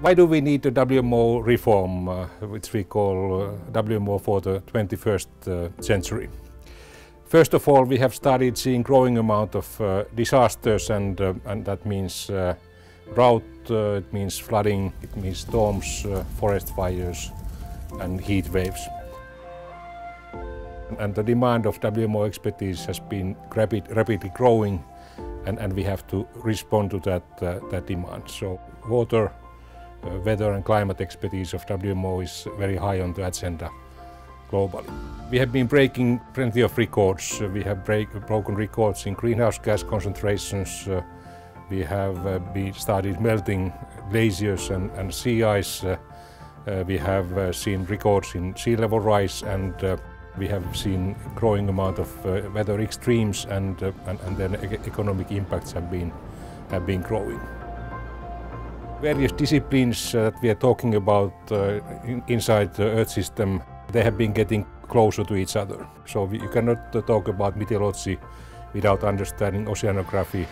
Why do we need the WMO reform, uh, which we call uh, WMO for the 21st uh, century? First of all, we have started seeing growing amount of uh, disasters and, uh, and that means uh, drought, it means flooding, it means storms, forest fires and heat waves. And the demand of WMO expertise has been rapid, rapidly growing and, and we have to respond to that, that demand. So water, weather and climate expertise of WMO is very high on the agenda globally. We have been breaking plenty of records. Uh, we have break, broken records in greenhouse gas concentrations. Uh, we have uh, been started melting glaciers and, and sea ice. Uh, uh, we have seen records in sea level rise and we have seen growing amount of weather extremes and, and, and then economic impacts have been, have been growing. Various disciplines uh, that we are talking about uh, inside the Earth system, they have been getting closer to each other. So we, you cannot uh, talk about meteorology without understanding oceanography,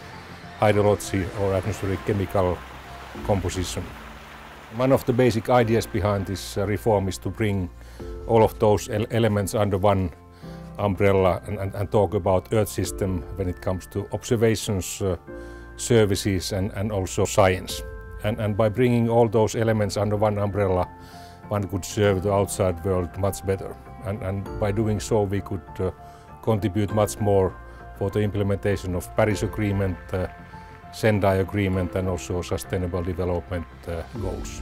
hydrology or atmospheric chemical composition. One of the basic ideas behind this reform is to bring all of those elements under one umbrella and, and, and, talk about Earth system when it comes to observations, uh, services and, and also science. And, and by bringing all those elements under one umbrella, one could serve the outside world much better. And, and by doing so, we could uh, contribute much more for the implementation of Paris Agreement, uh, Sendai Agreement and also Sustainable Development uh, Goals.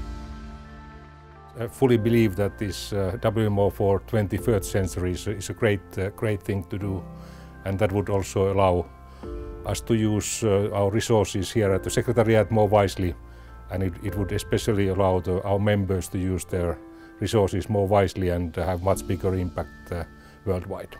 I fully believe that this uh, WMO for 21st century is, is a great, uh, great thing to do and that would also allow us to use uh, our resources here at the Secretariat more wisely and it, it would especially allow the, our members to use their resources more wisely and have much bigger impact uh, worldwide.